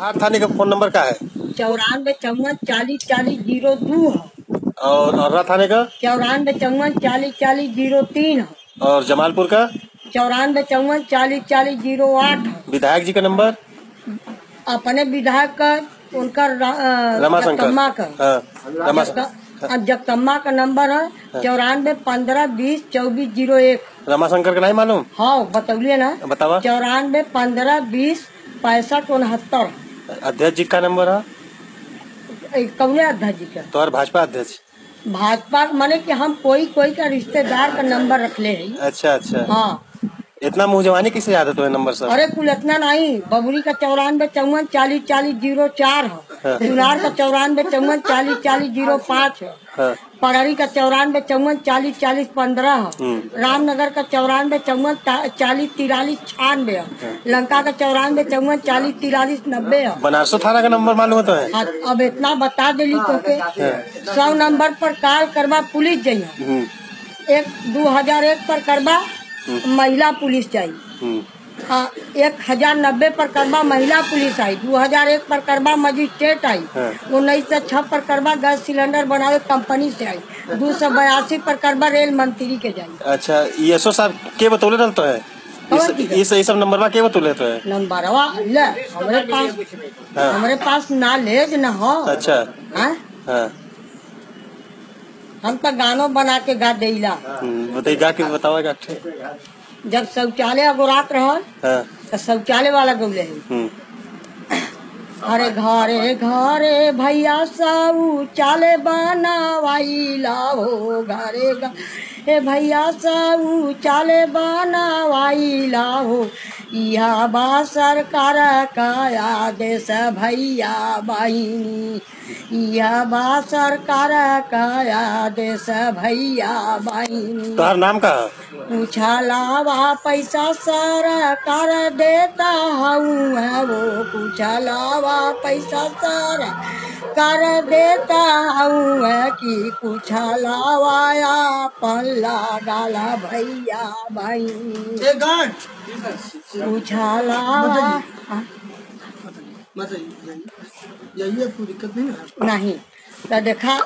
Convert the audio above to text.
हार थाने का phone number का है? चौरानवे चौवन चालीस चालीस ज़ीरो दो है। और औरा थाने का? चौरानवे चौवन चालीस चालीस ज़ीरो तीन है। और जमालपुर का? चौरानवे चौवन चालीस चालीस ज़ीरो आठ विधायक जी का नंबर? अपने विधायक का उनका रा- अ, का। हाँ अब जगदम्बा का नंबर है। चौरानवे पंद्रह बीस चौबीस ज़ीरो एक। रमाशंकर का नहीं मालूम? हाँ बतौलिए ना। बतावा चौरानवे पंद्रह बीस पैंसठ उनहत्तर। अध्यक्ष जी का नंबर है? कौने अध्यक्ष जी का तो और भाजपा अध्यक्ष। भाजपा माने कि हम कोई कोई का रिश्तेदार का नंबर रख ले हैं। अच्छा अच्छा। हाँ। इतना मुँह जवानी किसे याद है तुम्हें नंबर सर? अरे कुल इतना नहीं बबुरी का चौरानवे चौवन चालीस चालीस ज़ीरो चार है। चुनार का चौरानवे चौवन चालीस चालीस ज़ीरो पाँच है। हाँ। पड़री का चौरानवे चौवन चालीस चालीस पंद्रह हम्म। रामनगर का चौरानवे चौवन चालीस तिरालीस छियानवे लंका का चौरानवे चौवन चालीस तिरालीस नब्बे है। बनारसो थाना का नंबर मालूम तो है हाँ, अब इतना बता दिली तो के सौ नंबर पर कॉल करवा पुलिस जाइए हम्म, एक दो हज़ार एक पर करवा महिला पुलिस चाहिए हम्म, हाँ एक हज़ार नब्बे पर करवा महिला पुलिस आई दो हज़ार एक पर करवा मजिस्ट्रेट आई हाँ। उन्नीस सौ छह पर करवा गैस सिलेंडर बनावे कंपनी से आई दो सौ बयासी पर करवा रेल मंत्री के जाई। अच्छा ये सो साहब के बतौले रहल तो है? इस ये सब नंबर में के बतौले तो है? नंबरवा? ले हमारे पास हाँ। हमारे पास नॉलेज न हो। अच्छा। हाँ? हाँ। हम तो गानों बना के गा देला हम्म, बताइए गा के बताओ जब शौचालय अगोरात रहल हाँ। तो शौचालय वाला गौले हम्म, अरे घरे घरे भैया साउ चाले बनावाइला हो घरे घरे भैया सब चाले बनावाइला हो इहा बा सरकार का आदेश भैया बहिनी। इहा बा सरकार का आदेश भैया बहिनी। तोहर नाम का? है? पूछलावा पैसा सरकार देता हूँ है वो। पूछलावा पैसा सर कर देता हूँ है कि लावाया पल्ला डाला भैया भाई। है दिक्कत नहीं नहीं तो देखा